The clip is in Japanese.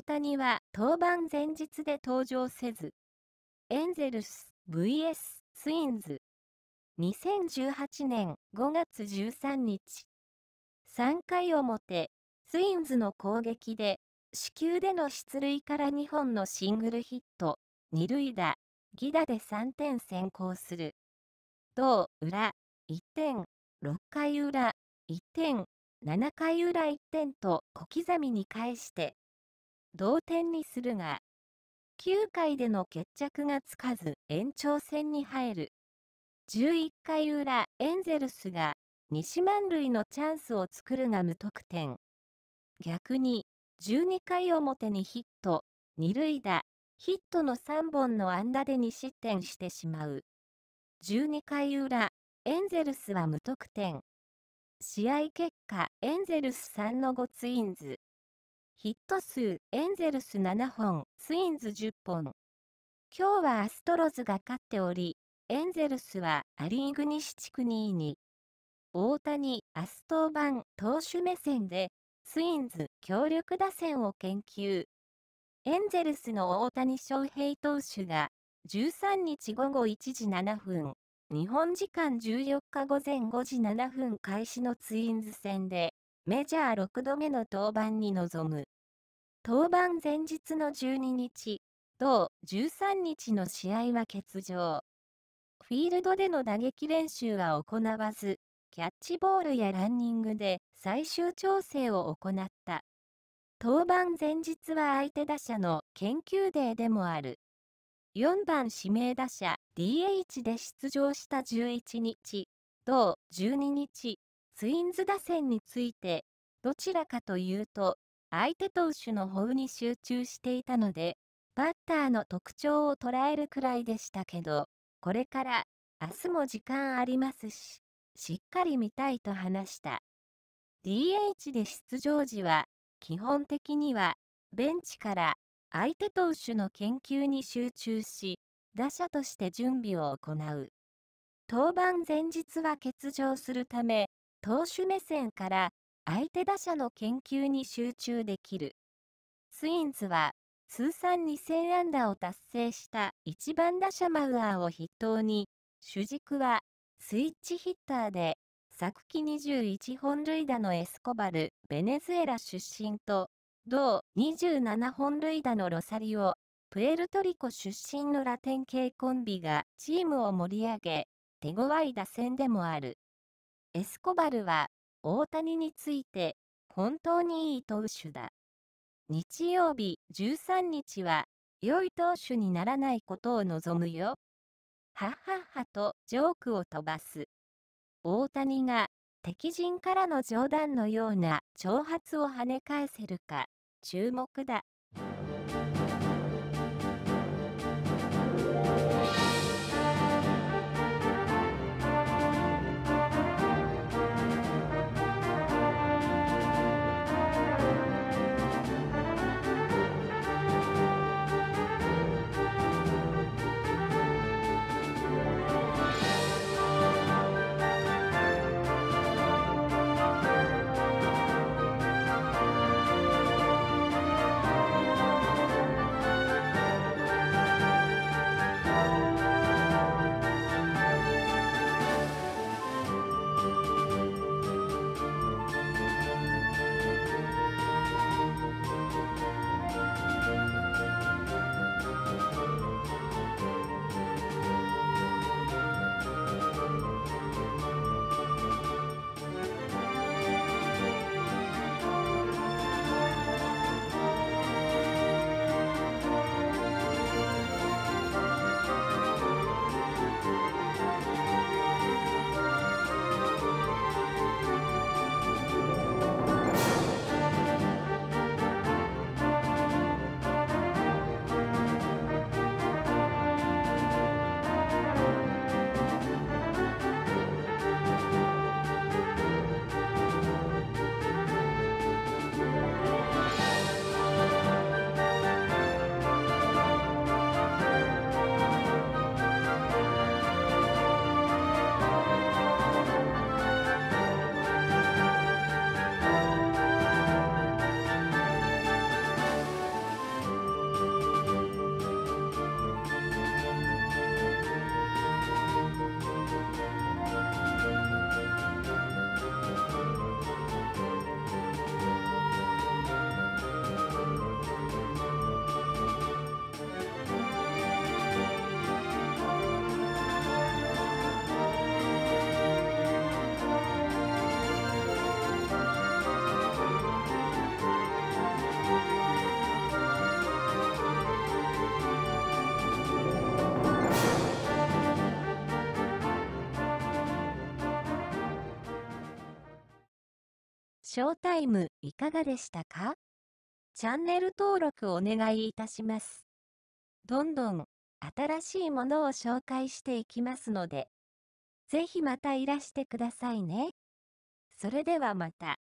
大谷は登板前日で登場せず、エンゼルス vs ツインズ2018年5月13日3回表ツインズの攻撃で死球での出塁から2本のシングルヒット2塁打犠打で3点先行する。同裏1点6回裏1点7回裏1点と小刻みに返して同点にするが9回での決着がつかず延長戦に入る。11回裏エンゼルスが西満塁のチャンスを作るが無得点。逆に12回表にヒット2塁打ヒットの3本の安打で2失点してしまう。12回裏エンゼルスは無得点。試合結果エンゼルス3の5ツインズ。ヒット数、エンゼルス7本、ツインズ10本。今日はアストロズが勝っており、エンゼルスはアリーグ西地区2位に。大谷、アストーバン、投手目線で、ツインズ、強力打線を研究。エンゼルスの大谷翔平投手が、13日午後1時7分、日本時間14日午前5時7分開始のツインズ戦で、メジャー6度目の登板に臨む。登板前日の12日、同13日の試合は欠場。フィールドでの打撃練習は行わず、キャッチボールやランニングで最終調整を行った。登板前日は相手打者の研究デーでもある。4番指名打者 DH で出場した11日、同12日、ツインズ打線について、どちらかというと、相手投手の方に集中していたので、バッターの特徴を捉えるくらいでしたけど、これから明日も時間ありますし、しっかり見たいと話した。DH で出場時は、基本的には、ベンチから相手投手の研究に集中し、打者として準備を行う。登板前日は欠場するため、投手目線から相手打者の研究に集中できる。ツインズは通算2000安打を達成した1番打者マウアーを筆頭に、主軸はスイッチヒッターで、昨季21本塁打のエスコバル、ベネズエラ出身と、同27本塁打のロサリオ、プエルトリコ出身のラテン系コンビがチームを盛り上げ、手強い打線でもある。エスコバルは、大谷について、本当にいい投手だ。日曜日13日は、良い投手にならないことを望むよ。はっはっはとジョークを飛ばす。大谷が敵陣からの冗談のような挑発を跳ね返せるか、注目だ。ショータイムいかがでしたか？チャンネル登録お願いいたします。どんどん新しいものを紹介していきますので、ぜひまたいらしてくださいね。それではまた。